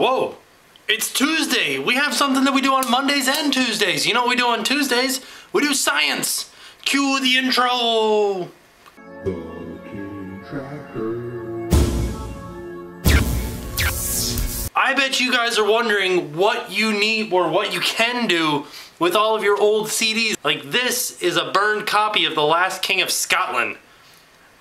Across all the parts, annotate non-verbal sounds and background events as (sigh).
Whoa, it's Tuesday. We have something that we do on Mondays and Tuesdays. You know what we do on Tuesdays? We do science. Cue the intro. I bet you guys are wondering what you need or what you can do with all of your old CDs. Like this is a burned copy of The Last King of Scotland.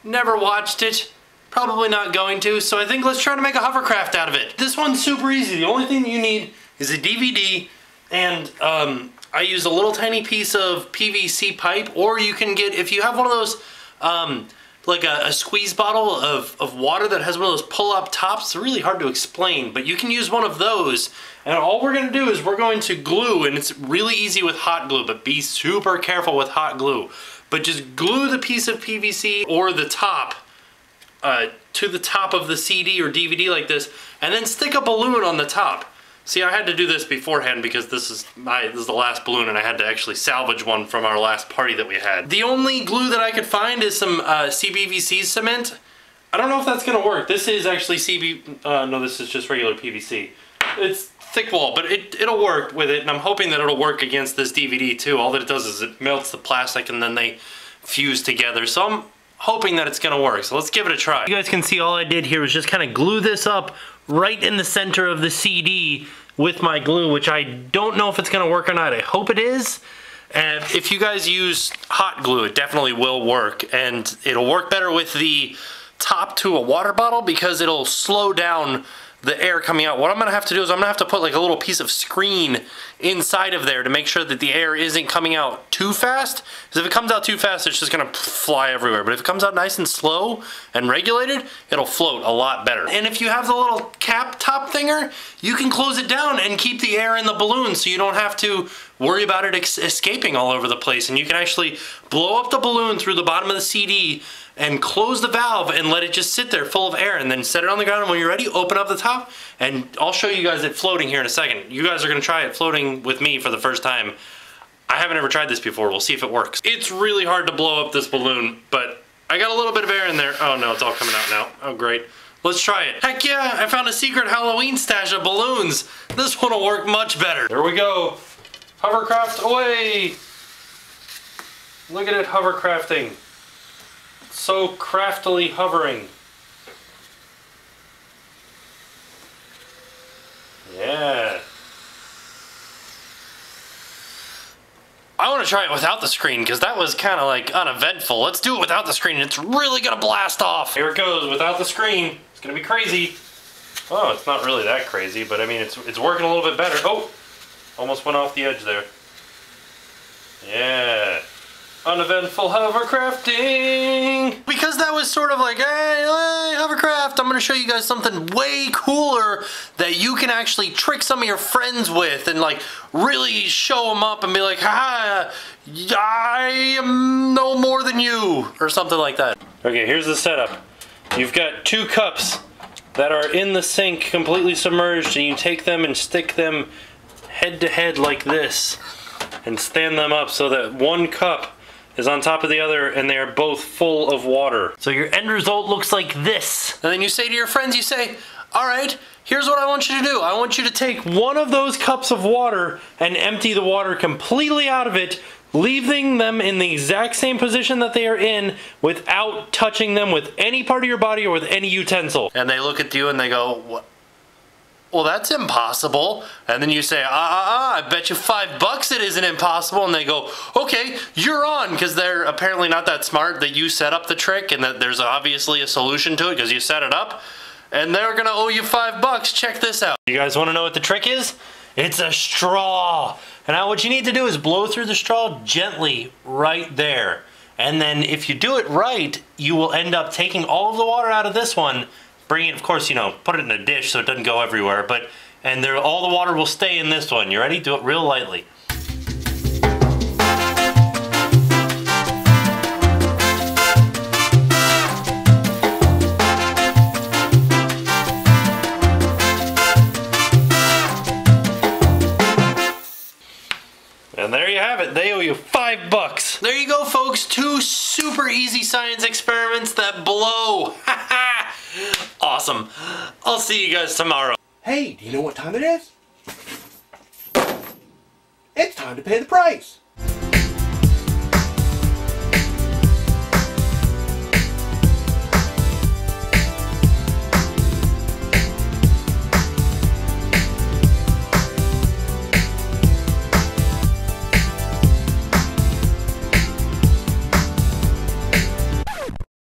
Never watched it, probably not going to, so I think let's try to make a hovercraft out of it. This one's super easy. The only thing you need is a DVD and um, I use a little tiny piece of PVC pipe or you can get, if you have one of those um, like a, a, squeeze bottle of, of water that has one of those pull-up tops. It's really hard to explain, but you can use one of those. And all we're gonna do is we're going to glue, and it's really easy with hot glue, but be super careful with hot glue. But just glue the piece of PVC or the top uh, to the top of the CD or DVD like this, and then stick a balloon on the top. See, I had to do this beforehand because this is my this is the last balloon and I had to actually salvage one from our last party that we had. The only glue that I could find is some uh, CPVC cement. I don't know if that's gonna work. This is actually CB, uh, no, this is just regular PVC. It's thick wall, but it, it'll work with it and I'm hoping that it'll work against this DVD too. All that it does is it melts the plastic and then they fuse together. So I'm hoping that it's gonna work. So let's give it a try. You guys can see all I did here was just kind of glue this up right in the center of the CD with my glue, which I don't know if it's gonna work or not. I hope it is. And if you guys use hot glue, it definitely will work. And it'll work better with the top to a water bottle because it'll slow down the air coming out. What I'm gonna have to do is I'm gonna have to put like a little piece of screen inside of there to make sure that the air isn't coming out too fast. Because if it comes out too fast, it's just gonna fly everywhere. But if it comes out nice and slow and regulated, it'll float a lot better. And if you have the little cap top thinger, you can close it down and keep the air in the balloon so you don't have to worry about it escaping all over the place. And you can actually blow up the balloon through the bottom of the CD and close the valve and let it just sit there full of air and then set it on the ground and when you're ready open up the top and I'll show you guys it floating here in a second. You guys are gonna try it floating with me for the first time. I haven't ever tried this before, we'll see if it works. It's really hard to blow up this balloon but I got a little bit of air in there. Oh no, it's all coming out now. Oh great. Let's try it. Heck yeah, I found a secret Halloween stash of balloons. This one will work much better. There we go. Hovercraft away. Look at it hovercrafting so craftily hovering. Yeah. I want to try it without the screen because that was kind of like uneventful. Let's do it without the screen. And it's really going to blast off. Here it goes without the screen. It's going to be crazy. Oh, it's not really that crazy, but I mean, it's, it's working a little bit better. Oh, almost went off the edge there. Yeah uneventful hovercrafting. Because that was sort of like, hey, hey, hovercraft, I'm gonna show you guys something way cooler that you can actually trick some of your friends with and like really show them up and be like, ha, I am no more than you, or something like that. Okay, here's the setup. You've got two cups that are in the sink completely submerged and you take them and stick them head to head like this and stand them up so that one cup is on top of the other and they are both full of water. So your end result looks like this. And then you say to your friends, you say, all right, here's what I want you to do. I want you to take one of those cups of water and empty the water completely out of it, leaving them in the exact same position that they are in without touching them with any part of your body or with any utensil. And they look at you and they go, what? Well, that's impossible. And then you say, ah, ah, ah, I bet you five bucks it isn't impossible. And they go, okay, you're on. Because they're apparently not that smart that you set up the trick and that there's obviously a solution to it because you set it up. And they're going to owe you five bucks. Check this out. You guys want to know what the trick is? It's a straw. And now what you need to do is blow through the straw gently right there. And then if you do it right, you will end up taking all of the water out of this one bring it, of course, you know, put it in a dish so it doesn't go everywhere, but, and there, all the water will stay in this one. You ready? Do it real lightly. And there you have it. They owe you five bucks. There you go, folks. Two super easy science experiments that blow. (laughs) awesome. I'll see you guys tomorrow. Hey, do you know what time it is? It's time to pay the price.